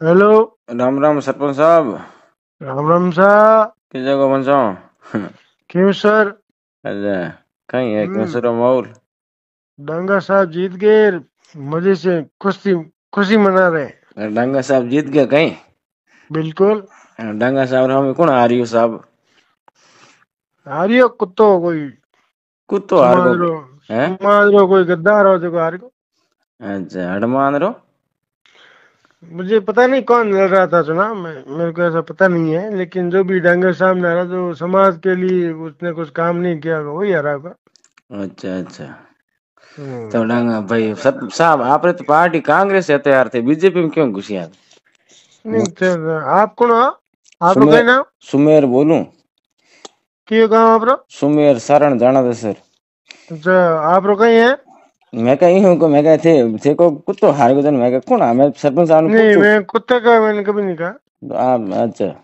Hello. Ram Ram sarpanch साहब। राम राम सा किस जगह पहुँचा क्यों सर? अच्छा कहीं है हम्म। कैसे रहो माहौल? डांगा साहब जीत गए मज़े से खुशी खुशी मना रहे डांगा साहब जीत गया कहीं? बिल्कुल। डांगा साहब हमें कौन हारी हो साहब? हारियो कुत्तो कोई कुत्तो हार समाज को रो हैं? कोई गद्दार हो जो हार को अच्छा हडमान रो मुझे पता नहीं कौन लड़ रहा था चुनाव में मेरे को ऐसा पता नहीं है लेकिन जो भी डांगा सामने आ रहा जो समाज के लिए उसने कुछ काम नहीं किया होगा, वही हरा होगा। अच्छा अच्छा। हम्म। तो डांगा भाई साहब आपने तो पार्टी कांग्रेस से तैयार थे बीजेपी में क्यों घुसिया आप? नहीं आप कौन हो? आप सुमेर- कहीं नाम? सुमेर बोलूँ। क्यों गाँव आप सुमेर सारण जाना था सर। अच्छा आप रो कहीं है? मैं कहीं हूँ को मैं कहे थे थे को कुत्तो हार को मैं कहा कौन मैं सरपंच साहब नहीं मैं कुत्ते का मैंने कभी नहीं कहा। आप अच्छा।